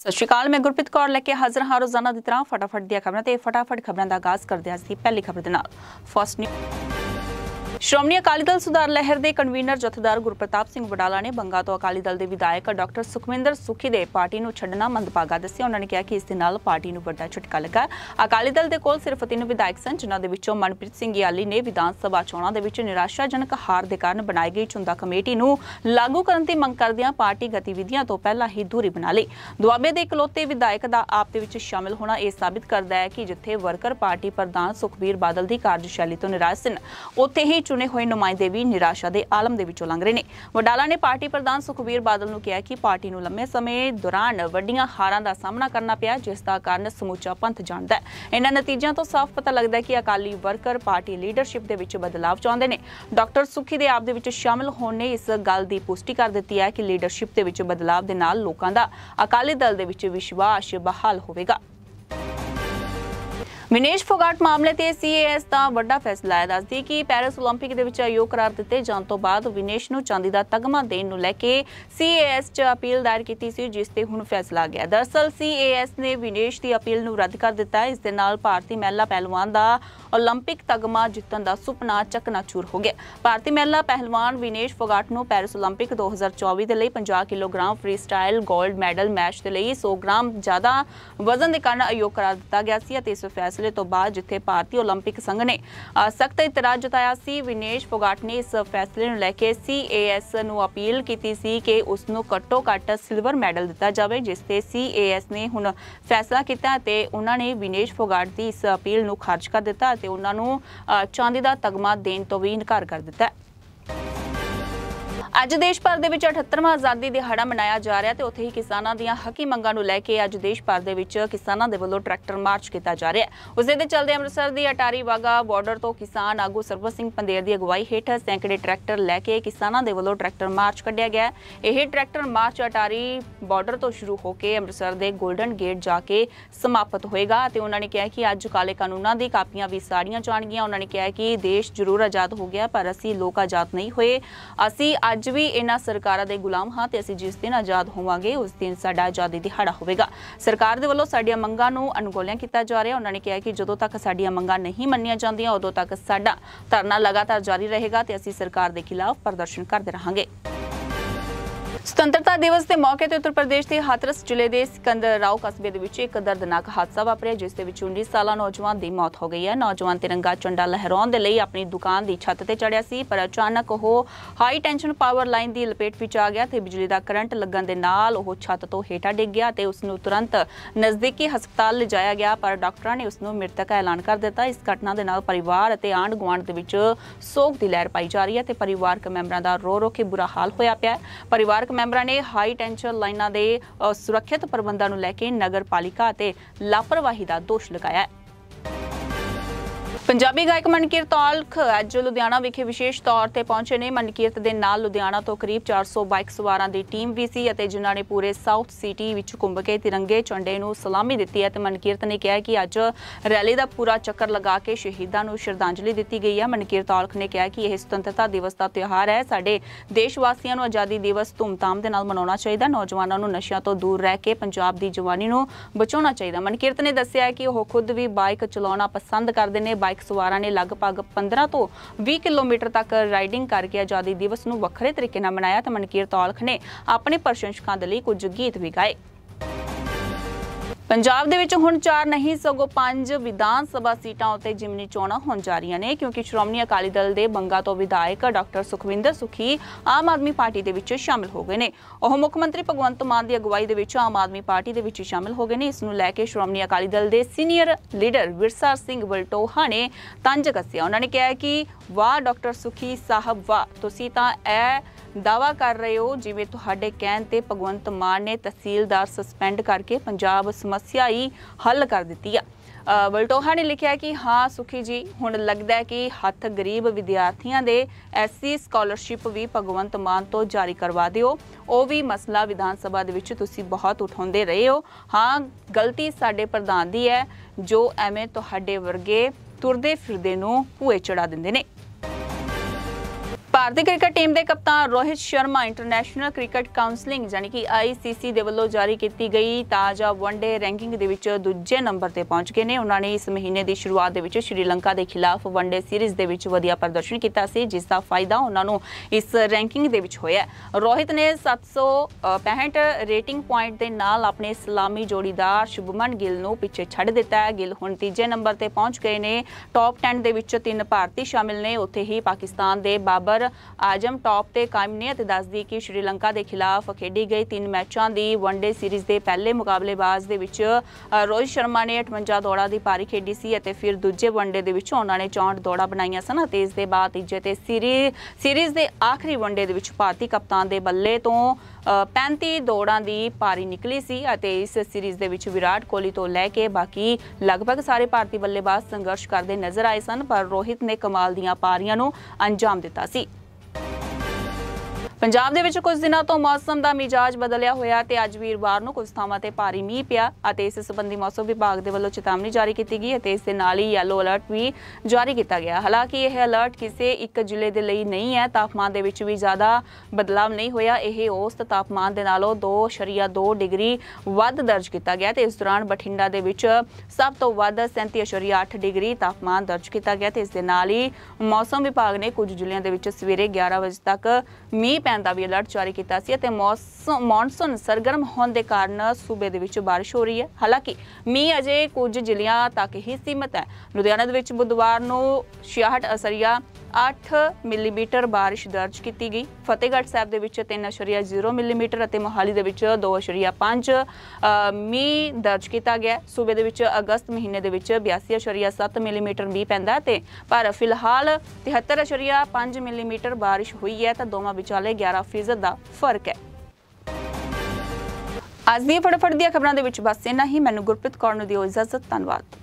ਸਤਿ ਸ਼੍ਰੀ ਅਕਾਲ, ਮੈਂ ਗੁਰਪ੍ਰੀਤ ਕੌਰ ਲੈ ਕੇ ਹਾਜ਼ਰ ਹਾਂ ਰੋਜ਼ਾਨਾ ਦੀ ਤਰ੍ਹਾਂ ਫਟਾਫਟ ਦੀਆਂ ਖਬਰਾਂ ਤੇ ਫਟਾਫਟ ਖਬਰਾਂ ਦਾ ਆਗਾਜ਼ ਕਰਦੇ ਹਾਂ ਅਸੀਂ ਪਹਿਲੀ ਖਬਰ ਦੇ ਨਾਲ। ਫਸਟ ਨਿਊਜ਼ ਸ਼੍ਰੋਮਣੀ ਅਕਾਲੀ ਦਲ ਸੁਧਾਰ ਲਹਿਰ ਦੇ ਕਨਵੀਨਰ ਜਥੇਦਾਰ ਗੁਰਪ੍ਰਤਾਪ ਸਿੰਘ ਵਡਾਲਾ ਨੇ ਬੰਗਾ ਤੋਂ ਅਕਾਲੀ ਦਲ ਦੇ ਵਿਧਾਇਕ ਡਾਕਟਰ ਸੁਖਵਿੰਦਰ ਸੁਖੀ ਦੇ ਪਾਰਟੀ ਨੂੰ ਛੱਡਣਾ ਮੰਦਭਾਗਾ ਦੱਸਿਆ। ਉਹਨਾਂ ਨੇ ਕਿਹਾ ਕਿ ਇਸ ਦੇ ਨਾਲ ਪਾਰਟੀ ਨੂੰ ਵੱਡਾ ਝਟਕਾ ਲੱਗਾ। ਅਕਾਲੀ ਦਲ ਦੇ ਕੋਲ ਸਿਰਫ ਤਿੰਨ ਵਿਧਾਇਕ ਸਨ, ਜਿਨ੍ਹਾਂ ਦੇ ਵਿੱਚੋਂ ਮਨਪ੍ਰੀਤ ਸਿੰਘ ਯਾਲੀ ਨੇ ਵਿਧਾਨ ਸਭਾ ਚੋਣਾਂ ਦੇ ਵਿੱਚ ਨਿਰਾਸ਼ਾਜਨਕ ਹਾਰ ਦੇ ਕਾਰਨ ਬਣਾਈ ਗਈ ਚੁੰਦਾ ਕਮੇਟੀ ਨੂੰ ਲਾਗੂ ਕਰਨ ਦੀ ਮੰਗ ਕਰਦਿਆਂ ਪਾਰਟੀ ਗਤੀਵਿਧੀਆਂ ਤੋਂ ਪਹਿਲਾਂ ਹੀ ਦੂਰੀ ਬਣਾ ਲਈ। ਦੁਆਬੇ ਦੇ ਇਕਲੌਤੇ ਵਿਧਾਇਕ ਦਾ ਆਪ ਦੇ ਵਿੱਚ ਸ਼ਾਮਿਲ ਹੋਣਾ ਇਹ ਸਾਬਿਤ ਕਰਦਾ ਹੈ ਕਿ ਜਿੱਥੇ ਵਰਕਰ ਪਾਰਟੀ ਪ੍ਰਧਾਨ ਸੁਖਬੀਰ ਬਾਦਲ ਦੀ ਕਾਰਜਸ਼ੈਲੀ ਤੋਂ ਨਿਰਾਸ਼ ਸਨ, ਉੱਥੇ ਹੀ ਚੁਣੇ ਹੋਏ ਨੁਮਾਇੰਦੇ ਵੀ ਨਿਰਾਸ਼ਾ ਦੇ ਆਲਮ ਦੇ ਵਿੱਚੋਂ ਲੰਘ ਰਹੇ ਨੇ। ਵਡਾਲਾ ਨੇ ਪਾਰਟੀ ਪ੍ਰਧਾਨ ਸੁਖਬੀਰ ਬਾਦਲ ਨੂੰ ਕਿਹਾ ਕਿ ਪਾਰਟੀ ਨੂੰ ਲੰਮੇ ਸਮੇਂ ਦੌਰਾਨ ਵੱਡੀਆਂ ਹਾਰਾਂ ਦਾ ਸਾਹਮਣਾ ਕਰਨਾ ਪਿਆ, ਜਿਸ ਦਾ ਕਾਰਨ ਸਮੁੱਚਾ ਪੰਥ ਜਾਣਦਾ ਹੈ। ਇਹਨਾਂ ਨਤੀਜਿਆਂ ਤੋਂ ਸਾਫ਼ ਪਤਾ ਲੱਗਦਾ ਹੈ ਕਿ ਅਕਾਲੀ ਵਰਕਰ ਪਾਰਟੀ ਲੀਡਰਸ਼ਿਪ ਦੇ ਵਿੱਚ ਬਦਲਾਅ ਚਾਹੁੰਦੇ ਨੇ। ਡਾਕਟਰ ਸੁਖੀ ਦੇ ਆਪ ਦੇ ਵਿੱਚ ਸ਼ਾਮਲ ਹੋਣ ਨੇ ਇਸ ਗੱਲ ਦੀ ਪੁਸ਼ਟੀ ਕਰ ਦਿੱਤੀ ਹੈ ਕਿ ਲੀਡਰਸ਼ਿਪ ਦੇ ਵਿੱਚ ਬਦਲਾਅ ਦੇ ਨਾਲ ਲੋਕਾਂ ਦਾ ਅਕਾਲੀ ਦਲ ਦੇ ਵਿੱਚ ਵਿਸ਼ਵਾਸ ਬਹਾਲ ਹੋਵੇਗਾ। ਵਿਨੇਸ਼ ਫੋਗਾਟ ਮਾਮਲੇ ਤੇ ਸੀਏਐਸ ਦਾ ਵੱਡਾ ਫੈਸਲਾ ਹੈ ਦੱਸਦੀ ਕਿ ਪੈਰਿਸ 올림픽 ਦੇ ਵਿੱਚ ਅਯੋਗ ਕਰਾਰ ਦਿੱਤੇ ਜਾਣ ਤੋਂ ਬਾਅਦ ਵਿਨੇਸ਼ ਨੂੰ ਚਾਂਦੀ ਦਾ ਤਗਮਾ ਦੇਣ ਨੂੰ ਲੈ ਕੇ ਸੀਏਐਸ 'ਚ ਅਪੀਲ ਦਾਇਰ ਕੀਤੀ ਸੀ ਜਿਸ ਤੇ ਹੁਣ ਫੈਸਲਾ ਆ ਗਿਆ ਦਰਅਸਲ ਸੀਏਐਸ ਨੇ ਵਿਨੇਸ਼ ਦੀ ਅਪੀਲ ਨੂੰ ਰੱਦ ਕਰ ਦਿੱਤਾ ਇਸ ਦੇ ਨਾਲ ਭਾਰਤੀ ਮਹਿਲਾ ਪਹਿਲਵਾਨ ਦਾ ਓਲੰਪਿਕ ਤਗਮਾ ਜਿੱਤਣ ਦਾ ਸੁਪਨਾ ਚਕਨਾਚੂਰ ਹੋ ਗਿਆ। ਭਾਰਤੀ ਮਹਿਲਾ ਪਹਿਲਵਾਨ ਵਿਨੇਸ਼ ਫੋਗਾਟ ਨੂੰ ਪੈਰਿਸ 올림픽 2024 ਦੇ ਲਈ 50 ਕਿਲੋਗ੍ਰਾਮ ਫ੍ਰੀ ਸਟਾਈਲ 골ਡ ਮੈਡਲ ਮੈਚ ਦੇ ਲਈ 100 ਗ੍ਰਾਮ ਜ਼ਿਆਦਾ ਵਜ਼ਨ ਦੇ ਕਾਰਨ ਅਯੋਗ ਕਰਾਰ ਦਿੱਤਾ ਗਿਆ ਸੀ ਅਤੇ ਇਸ ਫੈਸਲੇ ਤੋਂ ਬਾਅਦ ਜਿੱਥੇ ਭਾਰਤੀ 올림픽 ਸੰਘ ਨੇ ਸਖਤ ਇਤਰਾਜ਼ ਜਤਾਇਆ ਸੀ, ਵਿਨੇਸ਼ ਫੋਗਾਟ ਨੇ ਇਸ ਫੈਸਲੇ ਨੂੰ ਲੈ ਕੇ ਸੀਏਐਸ ਨੂੰ ਅਪੀਲ ਕੀਤੀ ਸੀ ਕਿ ਉਸ ਨੂੰ ਘੱਟੋ ਘੱਟ ਸਿਲਵਰ ਮੈਡਲ ਦਿੱਤਾ ਜਾਵੇ, ਜਿਸ ਤੇ ਸੀਏਐਸ ਨੇ ਹੁਣ ਫੈਸਲਾ ਕੀਤਾ ਤੇ ਉਹਨਾਂ ਨੇ ਵਿਨੇਸ਼ ਫੋਗਾਟ ਦੀ ਇਸ ਅਪੀਲ ਨੂੰ ਖਾਰਜ ਕਰ ਦਿੱਤਾ। ਤੇ ਉਹਨਾਂ ਨੂੰ ਅ, ਚਾਂਦੀ ਦਾ ਤਗਮਾ ਦੇਣ ਤੋਂ ਵੀ ਇਨਕਾਰ ਕਰ ਦਿੱਤਾ ਹੈ। ਅੱਜ ਦੇਸ਼ ਭਰ ਦੇ ਵਿੱਚ 78ਵਾਂ ਆਜ਼ਾਦੀ ਦਿਹਾੜਾ ਮਨਾਇਆ ਜਾ ਰਿਹਾ ਤੇ ਉੱਥੇ ਹੀ ਕਿਸਾਨਾਂ ਦੀਆਂ ਹੱਕੀ ਮੰਗਾਂ ਨੂੰ ਲੈ ਕੇ ਅੱਜ ਦੇਸ਼ ਭਰ ਦੇ ਵਿੱਚ ਕਿਸਾਨਾਂ ਦੇ ਵੱਲੋਂ ਟਰੈਕਟਰ ਮਾਰਚ ਕੀਤਾ ਜਾ ਰਿਹਾ ਹੈ। ਉਸੇ ਦੇ ਚੱਲਦੇ ਅੰਮ੍ਰਿਤਸਰ ਦੀ ਅਟਾਰੀ ਵਾਗਾ ਬਾਰਡਰ ਤੋਂ ਕਿਸਾਨ ਆਗੂ ਸਰਬਤ ਸਿੰਘ ਪੰਦੇਰ ਦੀ ਅਗਵਾਈ ਹੇਠ ਸੈਂਕੜੇ ਟਰੈਕਟਰ ਲੈ ਕੇ ਕਿਸਾਨਾਂ ਦੇ ਵੱਲੋਂ ਟਰੈਕਟਰ ਮਾਰਚ ਕੱਢਿਆ ਗਿਆ ਇਹ ਟਰੈਕਟਰ ਮਾਰਚ ਅਟਾਰੀ ਬਾਰਡਰ ਤੋਂ ਸ਼ੁਰੂ ਹੋ ਕੇ ਅੰਮ੍ਰਿਤਸਰ ਦੇ 골ਡਨ ਗੇਟ ਜਾ ਕੇ ਸਮਾਪਤ ਹੋਏਗਾ ਤੇ ਉਹਨਾਂ ਨੇ ਕਿਹਾ ਕਿ ਅੱਜ ਕਾਲੇ ਕਾਨੂੰਨਾਂ ਦੀ ਕਾਪੀਆਂ ਵੀ ਸਾੜੀਆਂ ਜਾਣਗੀਆਂ। ਉਹਨਾਂ ਨੇ ਕਿਹਾ ਕਿ ਦੇਸ਼ ਜ਼ਰੂਰ ਆਜ਼ਾਦ ਹੋ ਗਿਆ ਪਰ ਅਸੀਂ ਲੋਕ ਆਜ਼ਾਦ ਨਹੀਂ ਹੋਏ। ਅਸੀਂ ਅੱਜ ਵੀ ਇਹਨਾਂ ਸਰਕਾਰਾਂ ਦੇ ਗੁਲਾਮ ਹਾਂ ਤੇ ਅਸੀਂ ਜਿਸ ਦਿਨ ਆਜ਼ਾਦ ਹੋਵਾਂਗੇ, ਉਸ ਦਿਨ ਸਾਡਾ ਆਜ਼ਾਦੀ ਦਿਹਾੜਾ ਹੋਵੇਗਾ। ਸਰਕਾਰ ਦੇ ਵੱਲੋਂ ਸਾਡੀਆਂ ਮੰਗਾਂ ਨੂੰ ਅਨਗੋਲਿਆ ਕੀਤਾ ਜਾ ਰਿਹਾ। ਉਹਨਾਂ ਨੇ ਕਿਹਾ ਕਿ ਜਦੋਂ ਤੱਕ ਸਾਡੀਆਂ ਮੰਗਾਂ ਨਹੀਂ ਮੰਨੀਆਂ ਜਾਂਦੀਆਂ, ਉਦੋਂ ਤੱਕ ਸਾਡਾ ਧਰਨਾ ਲਗਾਤਾਰ ਜਾਰੀ ਰਹੇਗਾ ਤੇ ਅਸੀਂ ਸਰਕਾਰ ਦੇ ਖਿਲਾਫ ਪ੍ਰਦਰਸ਼ਨ ਕਰਦੇ ਰਹਾਂਗੇ। ਸੁਤੰਤਰਤਾ ਦਿਵਸ ਦੇ ਮੌਕੇ ਤੇ ਉੱਤਰ ਪ੍ਰਦੇਸ਼ ਦੇ ਹਾਥਰਸ ਜ਼ਿਲ੍ਹੇ ਦੇ ਸਿਕੰਦਰ ਰਾਓ ਕਸਬੇ ਦੇ ਵਿੱਚ ਇੱਕ ਦਰਦਨਾਕ ਹਾਦਸਾ ਵਾਪਰਿਆ, ਜਿਸ ਦੇ ਵਿੱਚ 19 ਸਾਲਾ ਨੌਜਵਾਨ ਦੀ ਮੌਤ ਹੋ ਗਈ ਹੈ। ਨੌਜਵਾਨ ਤਿਰੰਗਾ ਝੰਡਾ ਲਹਿਰਾਉਣ ਦੇ ਲਈ ਆਪਣੀ ਦੁਕਾਨ ਦੀ ਛੱਤ ਤੇ ਚੜਿਆ ਸੀ, ਪਰ ਅਚਾਨਕ ਉਹ ਹਾਈ ਟੈਂਸ਼ਨ ਪਾਵਰ ਲਾਈਨ ਦੀ ਲਪੇਟ ਵਿੱਚ ਆ ਗਿਆ ਤੇ ਬਿਜਲੀ ਦਾ ਕਰੰਟ ਲੱਗਣ ਦੇ ਨਾਲ ਉਹ ਛੱਤ ਤੋਂ ਹੇਠਾਂ ਡਿੱਗ ਗਿਆ ਤੇ ਉਸ ਨੂੰ ਤੁਰੰਤ ਨਜ਼ਦੀਕੀ ਹਸਪਤਾਲ ਲਿਜਾਇਆ ਗਿਆ, ਪਰ ਡਾਕਟਰਾਂ ਨੇ ਉਸ ਨੂੰ ਮ੍ਰਿਤਕ ਐਲਾਨ ਕਰ ਦਿੱਤਾ। ਇਸ ਘਟਨਾ ਦੇ ਨਾਲ ਪਰਿਵਾਰ ਅਤੇ ਆਂਢ ਗੁਆਂਢ ਦੇ ਵਿੱਚ ਸੋਗ ਦੀ ਲਹਿਰ ਪਾਈ ਜਾ ਰਹੀ ਹੈ ਤੇ ਪਰਿਵਾਰਕ ਮੈਂਬਰਾਂ ਦਾ ਰੋ ਰੋ ਕੇ ਬੁਰਾ ਹਾਲ ਹੋਇਆ ਪਿਆ ਹੈ। ਪਰਿਵਾਰਕ ਮੈਂਬਰਾਂ ਨੇ ਹਾਈ ਟੈਂਸ਼ਨ ਲਾਈਨਾਂ ਦੇ ਸੁਰੱਖਿਅਤ ਪ੍ਰਬੰਧਾਂ ਨੂੰ ਲੈ ਕੇ ਨਗਰ ਪਾਲਿਕਾ ਅਤੇ ਲਾਪਰਵਾਹੀ ਦਾ ਦੋਸ਼ ਲਗਾਇਆ ਹੈ। ਪੰਜਾਬੀ ਗਾਇਕ ਮਨਕੀਰਤ ਔਲਖ ਅੱਜ ਲੁਧਿਆਣਾ ਵਿਖੇ ਵਿਸ਼ੇਸ਼ ਤੌਰ ਤੇ ਪਹੁੰਚੇ ਨੇ। ਮਨਕੀਰਤ ਦੇ ਨਾਲ ਲੁਧਿਆਣਾ ਤੋਂ ਕਰੀਬ 400 ਬਾਈਕ ਸਵਾਰਾਂ ਦੀ ਟੀਮ ਵੀ ਸੀ ਅਤੇ ਜਿਨ੍ਹਾਂ ਨੇ ਪੂਰੇ ਸਾਊਥ ਸਿਟੀ ਵਿੱਚ ਘੁੰਮ ਕੇ ਤਿਰੰਗੇ ਝੰਡੇ ਨੂੰ ਸਲਾਮੀ ਦਿੱਤੀ ਹੈ ਤੇ ਮਨਕੀਰਤ ਨੇ ਕਿਹਾ ਕਿ ਅੱਜ ਰੈਲੀ ਦਾ ਪੂਰਾ ਚੱਕਰ ਲਗਾ ਕੇ ਸ਼ਹੀਦਾਂ ਨੂੰ ਸ਼ਰਧਾਂਜਲੀ ਦਿੱਤੀ ਗਈ ਹੈ। ਮਨਕੀਰਤ ਔਲਖ ਨੇ ਕਿਹਾ ਕਿ ਇਹ ਸੁਤੰਤਰਤਾ ਦਿਵਸ ਦਾ ਤਿਉਹਾਰ ਹੈ। ਸਾਡੇ ਦੇਸ਼ ਵਾਸੀਆਂ ਨੂੰ ਆਜ਼ਾਦੀ ਦਿਵਸ ਧੂਮਧਾਮ ਦੇ ਨਾਲ ਮਨਾਉਣਾ ਚਾਹੀਦਾ ਨੌਜਵਾਨਾਂ ਨੂੰ ਨਸ਼ਿਆਂ ਤੋਂ ਦੂਰ ਰਹਿ ਕੇ ਪੰਜਾਬ ਦੀ ਜਵਾਨੀ ਨੂੰ ਬਚਾਉਣਾ ਚਾਹੀਦਾ ਮਨਕੀਰਤ ਨੇ ਦੱਸਿਆ ਕਿ ਉਹ ਖੁਦ ਵੀ ਬਾਈਕ ਚਲਾਉਣਾ ਪਸੰਦ ਕਰਦੇ ਨੇ। ਬਾਈਕ ਸਵਾਰਾਂ ਨੇ ਲਗਭਗ 15 ਤੋਂ 20 ਕਿਲੋਮੀਟਰ ਤੱਕ ਰਾਈਡਿੰਗ ਕਰਕੇ ਆਜ਼ਾਦੀ ਦਿਵਸ ਨੂੰ ਵੱਖਰੇ ਤਰੀਕੇ ਨਾਲ ਮਨਾਇਆ ਤੇ ਮਨਕੀਰ ਤੌਲਖ ਨੇ ਆਪਣੇ ਪ੍ਰਸ਼ੰਸਕਾਂ ਦੇ ਲਈ ਕੁਝ ਗੀਤ ਵੀ ਗਾਏ। ਪੰਜਾਬ ਦੇ ਵਿੱਚ ਹੁਣ ਚਾਰ ਨਹੀਂ, ਸਗੋਂ ਪੰਜ ਵਿਧਾਨ ਸਭਾ ਸੀਟਾਂ ਉੱਤੇ ਜਿਮਨੀ ਚੋਣਾਂ ਹੋਣ ਜਾ ਰਹੀਆਂ ਨੇ, ਕਿਉਂਕਿ ਸ਼੍ਰੋਮਣੀ ਅਕਾਲੀ ਦਲ ਦੇ ਬੰਗਾ ਤੋਂ ਵਿਧਾਇਕ ਡਾਕਟਰ ਸੁਖਵਿੰਦਰ ਸੁਖੀ ਆਮ ਆਦਮੀ ਪਾਰਟੀ ਦੇ ਵਿੱਚ ਸ਼ਾਮਿਲ ਹੋ ਗਏ ਨੇ। ਉਹ ਮੁੱਖ ਮੰਤਰੀ ਭਗਵੰਤ ਮਾਨ ਦੀ ਅਗਵਾਈ ਦੇ ਵਿੱਚ ਆਮ ਆਦਮੀ ਪਾਰਟੀ ਦੇ ਵਿੱਚ ਸ਼ਾਮਿਲ ਹੋ ਗਏ ਨੇ। ਇਸ ਨੂੰ ਲੈ ਕੇ ਸ਼੍ਰੋਮਣੀ ਅਕਾਲੀ ਦਲ ਦੇ ਸੀਨੀਅਰ ਲੀਡਰ ਵਿਰਸਾ ਸਿੰਘ ਬਲਟੋਹਾ ਨੇ ਤੰਜ ਕੱਸਿਆ। ਉਹਨਾਂ ਨੇ ਕਿਹਾ ਕਿ ਵਾਹ, ਡਾਕਟਰ ਸੁਖੀ ਸਾਹਿਬ ਵਾਹ, ਤੁਸੀਂ ਤਾਂ ਇਹ ਦਾਵਾ ਕਰ ਰਹੇ ਹੋ, ਜਿਵੇਂ ਤੁਹਾਡੇ ਕਹਿਣ ਤੇ ਭਗਵੰਤ ਮਾਨ ਨੇ ਤਹਿਸੀਲਦਾਰ ਸਸਪੈਂਡ ਕਰਕੇ ਪੰਜਾਬ ਸਮੱਸਿਆ ਹੀ ਹੱਲ ਕਰ ਦਿੱਤੀ ਆ। ਵਲਟੋਹਾ ਨੇ ਲਿਖਿਆ ਕਿ ਹਾਂ, ਸੁਖੀ ਜੀ, ਹੁਣ ਲੱਗਦਾ ਹੈ ਕਿ ਹੱਥ ਗਰੀਬ ਵਿਦਿਆਰਥੀਆਂ ਦੇ ਐਸਸੀ ਸਕਾਲਰਸ਼ਿਪ ਵੀ ਭਗਵੰਤ ਮਾਨ ਤੋਂ ਜਾਰੀ ਕਰਵਾ ਦਿਓ। ਉਹ ਵੀ ਮਸਲਾ ਵਿਧਾਨ ਸਭਾ ਦੇ ਵਿੱਚ ਤੁਸੀਂ ਬਹੁਤ ਉਠਾਉਂਦੇ ਰਹੇ ਹੋ। ਹਾਂ, ਗਲਤੀ ਸਾਡੇ ਪ੍ਰਧਾਨ ਦੀ ਹੈ, ਜੋ ਐਵੇਂ ਤੁਹਾਡੇ ਵਰਗੇ ਤੁਰਦੇ ਫਿਰਦੇ ਨੂੰ ਭੂਏ ਚੜਾ ਦਿੰਦੇ ਨੇ। ਭਾਰਤੀ ਕ੍ਰਿਕਟ ਟੀਮ ਦੇ ਕਪਤਾਨ Rohit Sharma international cricket counselling, ਯਾਨੀ ਕਿ ICC ਦੇ ਵੱਲੋਂ ਜਾਰੀ ਕੀਤੀ ਗਈ ਤਾਜ਼ਾ ਵਨਡੇ ਰੈਂਕਿੰਗ ਦੇ ਵਿੱਚ ਦੂਜੇ ਨੰਬਰ ਤੇ ਪਹੁੰਚ ਗਏ ਨੇ। ਉਹਨਾਂ ਨੇ ਇਸ ਮਹੀਨੇ ਦੀ ਸ਼ੁਰੂਆਤ ਦੇ ਵਿੱਚ ਸ਼੍ਰੀਲੰਕਾ ਦੇ ਖਿਲਾਫ ਵਨਡੇ ਸੀਰੀਜ਼ ਦੇ ਵਿੱਚ ਵਧੀਆ ਪ੍ਰਦਰਸ਼ਨ ਕੀਤਾ ਸੀ, ਜਿਸ ਦਾ ਫਾਇਦਾ ਉਹਨਾਂ ਨੂੰ ਇਸ ਰੈਂਕਿੰਗ ਦੇ ਵਿੱਚ ਹੋਇਆ ਰੋਹਿਤ ਨੇ 765 ਰੇਟਿੰਗ ਪੁਆਇੰਟ ਦੇ ਨਾਲ ਆਪਣੇ ਸਲਾਮੀ ਜੋੜੀਦਾਰ ਸ਼ੁਭਮਨ ਗਿੱਲ ਨੂੰ ਪਿੱਛੇ ਛੱਡ ਦਿੱਤਾ ਹੈ। ਗਿੱਲ ਹੁਣ ਤੀਜੇ ਨੰਬਰ ਤੇ ਪਹੁੰਚ ਗਏ ਨੇ। ਟੌਪ 10 ਦੇ ਵਿੱਚ ਤਿੰਨ ਭਾਰਤੀ ਸ਼ਾਮਿਲ ਨੇ। ਉੱਥੇ ਹੀ ਪਾਕਿਸਤਾਨ ਦੇ ਬਾਬਰ ਆਜਮ ਟੌਪ ਤੇ ਕਾਇਮ ਨੇ ਅਤੇ ਦੱਸਦੀ ਕਿ ਸ਼੍ਰੀਲੰਕਾ ਦੇ ਖਿਲਾਫ ਖੇਡੀ ਗਈ ਤਿੰਨ ਮੈਚਾਂ ਦੀ ਵਨਡੇ ਸੀਰੀਜ਼ ਦੇ ਪਹਿਲੇ ਮੁਕਾਬਲੇਬਾਜ਼ ਦੇ ਵਿੱਚ ਰੋਹਿਤ ਸ਼ਰਮਾ ਨੇ 58 ਦੌੜਾਂ ਦੀ ਪਾਰੀ ਖੇਡੀ ਸੀ ਅਤੇ ਫਿਰ ਦੂਜੇ ਵਨਡੇ ਦੇ ਵਿੱਚ ਉਹਨਾਂ ਨੇ 64 ਦੌੜਾਂ ਬਣਾਈਆਂ ਸਨ ਅਤੇ ਇਸ ਦੇ ਬਾਅਦ ਤੀਜੇ ਤੇ ਸੀਰੀ- ਸੀਰੀਜ਼ ਦੇ ਆਖਰੀ ਵਨਡੇ ਦੇ ਵਿੱਚ ਭਾਰਤੀ ਕਪਤਾਨ ਦੇ ਬੱਲੇ ਤੋਂ ਅ, 35 ਦੌੜਾਂ ਦੀ ਪਾਰੀ ਨਿਕਲੀ ਸੀ ਅਤੇ ਇਸ ਸੀਰੀਜ਼ ਦੇ ਵਿੱਚ ਵਿਰਾਟ ਕੋਹਲੀ ਤੋਂ ਲੈ ਕੇ ਬਾਕੀ ਲਗਭਗ ਸਾਰੇ ਭਾਰਤੀ ਬੱਲੇਬਾਜ਼ ਸੰਘਰਸ਼ ਕਰਦੇ ਨਜ਼ਰ ਆਏ ਸਨ ਪਰ ਰੋਹਿਤ ਨੇ ਕਮਾਲ ਦੀਆਂ ਪਾਰੀਆਂ ਨੂੰ ਅੰਜਾਮ ਦਿੱਤਾ ਸੀ। ਪੰਜਾਬ ਦੇ ਵਿੱਚ ਕੁਝ ਦਿਨਾਂ ਤੋਂ ਮੌਸਮ ਦਾ ਮਿਜਾਜ ਬਦਲਿਆ ਹੋਇਆ ਤੇ ਅੱਜ ਵੀਰਵਾਰ ਨੂੰ ਕੁਝ ਥਾਵਾਂ ਤੇ ਭਾਰੀ ਮੀਂਹ ਪਿਆ ਅਤੇ ਇਸ ਸਬੰਧੀ ਮੌਸਮ ਵਿਭਾਗ ਦੇ ਵੱਲੋਂ ਚੇਤਾਵਨੀ ਜਾਰੀ ਕੀਤੀ ਗਈ ਅਤੇ ਇਸ ਦੇ ਨਾਲ ਹੀ ਯੈਲੋ ਅਲਰਟ ਵੀ ਜਾਰੀ ਕੀਤਾ ਗਿਆ। ਹਾਲਾਂਕਿ ਇਹ ਅਲਰਟ ਕਿਸੇ ਇੱਕ ਜ਼ਿਲ੍ਹੇ ਦੇ ਲਈ ਨਹੀਂ ਹੈ। ਤਾਪਮਾਨ ਦੇ ਵਿੱਚ ਵੀ ਜ਼ਿਆਦਾ ਬਦਲਾਵ ਨਹੀਂ ਹੋਇਆ। ਇਹ ਔਸਤ ਤਾਪਮਾਨ ਦੇ ਨਾਲੋਂ 2.2 ਡਿਗਰੀ ਵੱਧ ਦਰਜ ਕੀਤਾ ਗਿਆ ਤੇ ਇਸ ਦੌਰਾਨ ਬਠਿੰਡਾ ਦੇ ਵਿੱਚ ਸਭ ਤੋਂ ਵੱਧ 37.8 ਡਿਗਰੀ ਤਾਪਮਾਨ ਦਰਜ ਕੀਤਾ ਗਿਆ ਤੇ ਇਸ ਦੇ ਨਾਲ ਹੀ ਮੌਸਮ ਵਿਭਾਗ ਨੇ ਕੁਝ ਜ਼ਿਲ੍ਹਿਆਂ ਦੇ ਵਿੱਚ ਸਵੇਰੇ 11 ਵਜੇ ਤੱਕ ਮੀਂਹ ਪੈਣ ਦਾ ਵੀ ਅਲਰਟ ਜਾਰੀ ਕੀਤਾ ਸੀ ਅਤੇ ਮੌਨਸੂਨ ਸਰਗਰਮ ਹੋਣ ਦੇ ਕਾਰਨ ਸੂਬੇ ਦੇ ਵਿੱਚ ਬਾਰਿਸ਼ ਹੋ ਰਹੀ ਹੈ। ਹਾਲਾਂਕਿ ਮੀਂਹ ਅਜੇ ਕੁਝ ਜ਼ਿਲ੍ਹਿਆਂ ਤੱਕ ਹੀ ਸੀਮਤ ਹੈ। ਲੁਧਿਆਣਾ ਦੇ ਵਿੱਚ ਬੁੱਧਵਾਰ ਨੂੰ 66 ਅਸਰੀਆ 8 ਮਿਲੀਮੀਟਰ ਬਾਰਿਸ਼ ਦਰਜ ਕੀਤੀ ਗਈ। ਫਤਿਹਗੜ੍ਹ ਸਾਹਿਬ ਦੇ ਵਿੱਚ 3.0 ਮਿਲੀਮੀਟਰ ਅਤੇ ਮੋਹਾਲੀ ਦੇ ਵਿੱਚ 2.5 ਅ, ਮੀਂਹ ਦਰਜ ਕੀਤਾ ਗਿਆ। ਸੂਬੇ ਦੇ ਵਿੱਚ ਅਗਸਤ ਮਹੀਨੇ ਦੇ ਵਿੱਚ 82.7 ਮਿਲੀਮੀਟਰ ਮੀਂਹ ਪੈਂਦਾ ਹੈ ਤੇ ਪਰ ਫਿਲਹਾਲ 73.5 ਮਿਲੀਮੀਟਰ ਬਾਰਿਸ਼ ਹੋਈ ਹੈ ਤਾਂ ਦੋਵਾਂ ਵਿਚਾਲੇ 11% ਦਾ ਫ਼ਰਕ ਹੈ। ਅੱਜ ਦੀ ਫਟਾਫਟ ਦੀਆਂ ਖਬਰਾਂ ਦੇ ਵਿੱਚ ਬਸ ਇੰਨਾ ਹੀ। ਮੈਨੂੰ ਗੁਰਪ੍ਰੀਤ ਕੌਰ ਨੂੰ ਦਿਓ ਇਜਾਜ਼ਤ। ਧੰਨਵਾਦ।